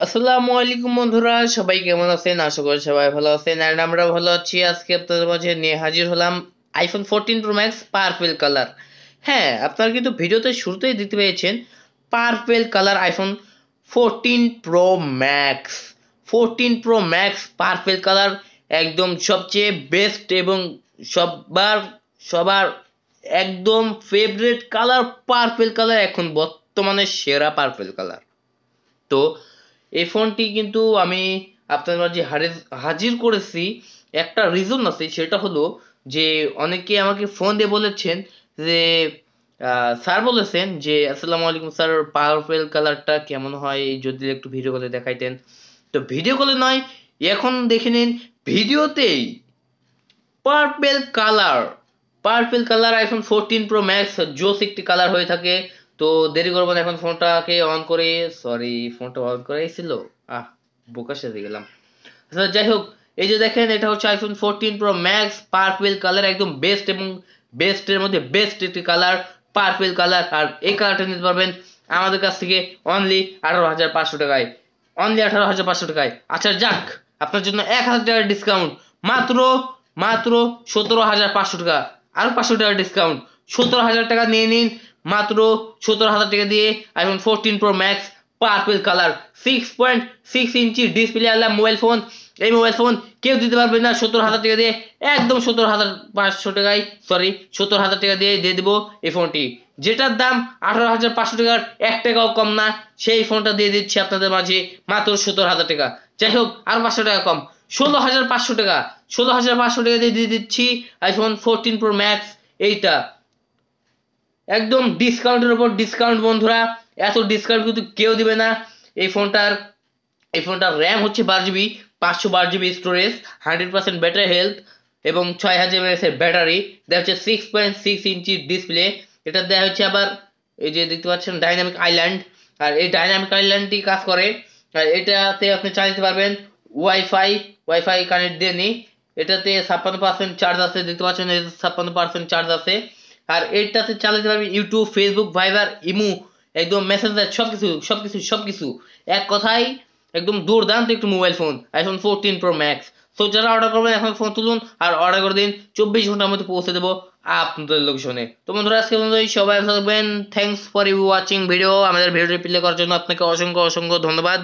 আসসালামু আলাইকুম বন্ধুরা, সবাই কেমন আছেন? আশা করি সবাই ভালো আছেন। অ্যান্ড আমরা ভালো আছি। আজকে আপনাদের মাঝে নিয়ে হাজির হলাম iPhone fourteen pro max purple colour হ্যাঁ আপনারা কিন্তু ভিডিওতে শুরুতেই দেখতে পেয়েছেন purple colour iPhone fourteen pro max fourteen pro max purple colour একদম সবচেয়ে বেস্ট এবং সবার সবার একদম ফেভারিট কালার পার্পেল কালার এখন বর্তমানে সেরা পার্পেল কালার তো এই ফোনটি কিন্তু আমি আপনাদের মাঝে হাজির করেছি। একটা রিজন আছে, সেটা হলো যে অনেকে আমাকে ফোন দিয়ে বলেছেন যে স্যার বলেছেন যে, আসসালামু আলাইকুম স্যার পার্পেল কালারটা কেমন হয়? যদি একটু ভিডিও কলে দেখাইতেন। তো ভিডিও কলে নয়, এখন দেখে নিন ভিডিওতেই purple colour purple colour iPhone fourteen pro max জোস একটি কালার হয়ে থাকে। তো দেরি করব না, এখন ফোনটাকে অন করে সরি ফোনটা অন করে ছিল। আহ, বোকা সেজে গেলাম। আচ্ছা যাই হোক, এই যে দেখেন, এটা হচ্ছে iPhone fourteen pro max purple colour একদম বেস্ট এবং বেস্টের মধ্যে বেস্ট একটি কালার পার্পেল কালার আর এই কালারটা নিতে পারবেন আমাদের কাছ থেকে অনলি আঠারো হাজার পাঁচশো টাকায়। অনলি আঠারো হাজার পাঁচশো টাকায়। আচ্ছা যাক, আপনার জন্য এক হাজার টাকার ডিসকাউন্ট মাত্র মাত্র সতেরো হাজার পাঁচশো টাকা। আরও পাঁচশো টাকার ডিসকাউন্ট সতেরো হাজার টাকা নিয়ে নিন মাত্র সতেরো হাজার টাকা দিয়ে iPhone fourteen pro max purple colour six point six inch display আলা মোবাইল ফোন এই মোবাইল ফোন কেউ দিতে পারবে না সত্তর হাজার টাকা দিয়ে, একদম সত্তর হাজার পাঁচশো টাকায় সরি সত্তর হাজার টাকা দিয়ে দিয়ে দেবো এই ফোনটি যেটার দাম আঠারো হাজার পাঁচশো টাকার, এক টাকাও কম না, সেই ফোনটা দিয়ে দিচ্ছি আপনাদের মাঝে মাত্র সত্তর হাজার টাকা। যাই হোক, আর পাঁচশো টাকা কম। ষোলো হাজার পাঁচশো টাকা, ষোলো হাজার পাঁচশো টাকা দিয়ে দিয়ে দিচ্ছি আইফোন ফোরটিন প্রো ম্যাক্স এইটা। একদম ডিসকাউন্টের উপর ডিসকাউন্ট বন্ধুরা। এত ডিসকাউন্ট কিন্তু কেউ দিবে না। এই ফোনটার এই ফোনটার র্যাম হচ্ছে বারো জিবি পাঁচশো বারো GB storage hundred percent battery health এবং ছয় হাজার এমএএস এর ব্যাটারি দেওয়া হচ্ছে six point six inch display এটা দেওয়া হচ্ছে আবার এই যে দেখতে পাচ্ছেন ডাইনামিক আইল্যান্ড আর এই ডাইনামিক আইল্যান্ডটি কাজ করে। আর এটাতে আপনি চালাতে পারবেন ওয়াইফাই ওয়াইফাই কানেক্ট দিয়ে নি। এটাতে ছাপ্পান্ন পার্সেন্ট চার্জ আছে। দেখতে পাচ্ছেন ছাপ্পান্ন পার্সেন্ট চার্জ আছে। আর এটাতে চালাতে পারবেন ইউটিউব ফেসবুক ভাইবার ইমু একদম মেসেঞ্জার সব কিছু সব কিছু সব কিছু এক কথায় একদম দুর্দান্ত একটু mobile phone iPhone fourteen pro max তো যারা অর্ডার করবেন, এখন ফোন তুলুন আর অর্ডার করে দিন। চব্বিশ ঘণ্টার মধ্যে পৌঁছে দেবো আপনাদের লোকেশনে তো বন্ধুরা, আজকে বন্ধু সবাই থাকবেন। Thanks for you watching video আমাদের ভিডিওটি প্লে করার জন্য আপনাকে অসংখ্য অসংখ্য ধন্যবাদ।